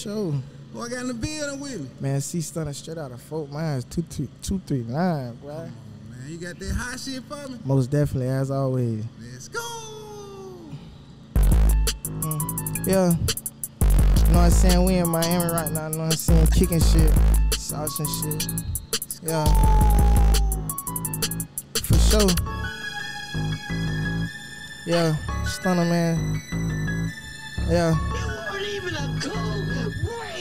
Show. Boy, I got in the building with me. Man, C Stunna straight out of Fort Myers, two, two, two, three, nine, bro. Man, you got that hot shit for me? Most definitely, as always. Let's go. Mm, yeah. Know what I'm saying? We in Miami right now, know what I'm saying? Kicking shit, sauce and shit. Yeah. For sure. Yeah. Stunna, man. Yeah.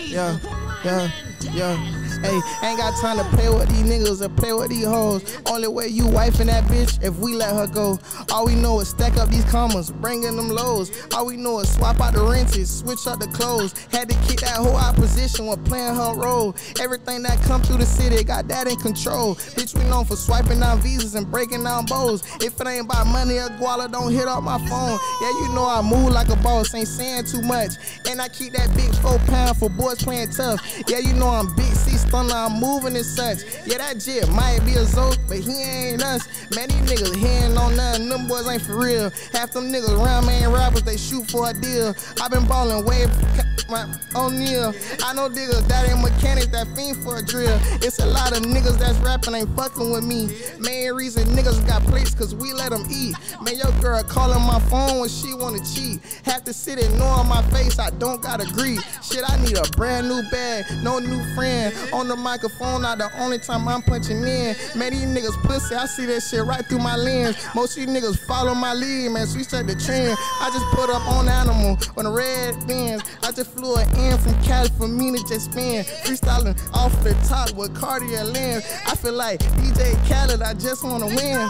Yeah, yeah, yeah. Hey, ain't got time to play with these niggas or play with these hoes. Only way you wifing that bitch if we let her go. All we know is stack up these commas, bringing them lows. All we know is swap out the rentals, switch up the clothes. Had to kick that whole opposition when playing her role. Everything that come through the city got that in control. Bitch, we known for swiping down visas and breaking down bows. If it ain't about money or guala, don't hit up my phone. Yeah, you know I move like a boss, ain't saying too much. And I keep that big four pound for boys playing tough. Yeah, you know I'm big C Stunna, I'm moving and such. Yeah, that jit might be a zoke, but he ain't us. Man, these niggas hearing on nothing, them boys ain't for real. Half them niggas round man rappers, they shoot for a deal. i been ballin' way my O'Neal. I know niggas that ain't mechanics that fiend for a drill. It's a lot of niggas that's rapping ain't fucking with me. Main reason niggas got plates cause we let them eat. Man, your girl calling my phone when she wanna cheat. Have to sit and know on my face, I don't gotta agree. Shit, I need a brand new bag, no new friend. On the microphone, not the only time I'm punching in. Man, these niggas pussy, I see that shit right through my lens. Most of these niggas follow my lead, man, so we set the trend. I just put up on animal on the red bins. I just flew in from Cali for me to just spin. Freestyling off the top with cardio lens. I feel like DJ Khaled, I just wanna win.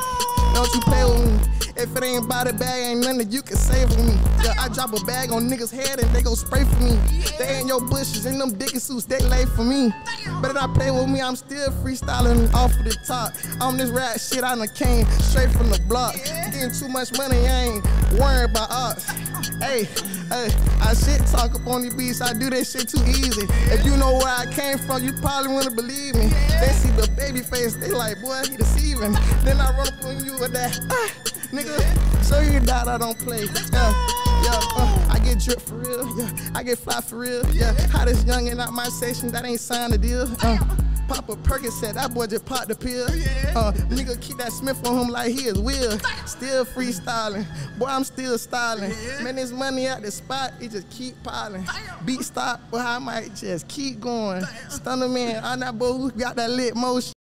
Don't you play with me. If it ain't about a bag, ain't nothing you can say for me. Yeah, I drop a bag on niggas' head and they go spray for me. They ain't your bushes in them dicky suits, they lay for me. Better not play with me, I'm still freestyling off of the top. On this rap shit, I done came straight from the block. Getting too much money, I ain't worried about us. Hey, hey, I shit talk up on these beats, I do that shit too easy. If you know where I came from, you probably wouldn't believe me. They see the baby face, they like, boy, he deceiving. Then I run up on you with that, ah, nigga, show you that I don't play. Yeah, yeah, uh, I get drip for real, yeah, I get fly for real, yeah. Hottest young in out my section, that ain't signed a deal. Uh, Pop a said that boy just popped the pill. Uh, nigga keep that Smith on him like he is Will. Still freestyling, boy I'm still styling. Man, this money at the spot, it just keep piling. Beat stop, but I might just keep going. Stunna man, I'm that boy who got that lit motion.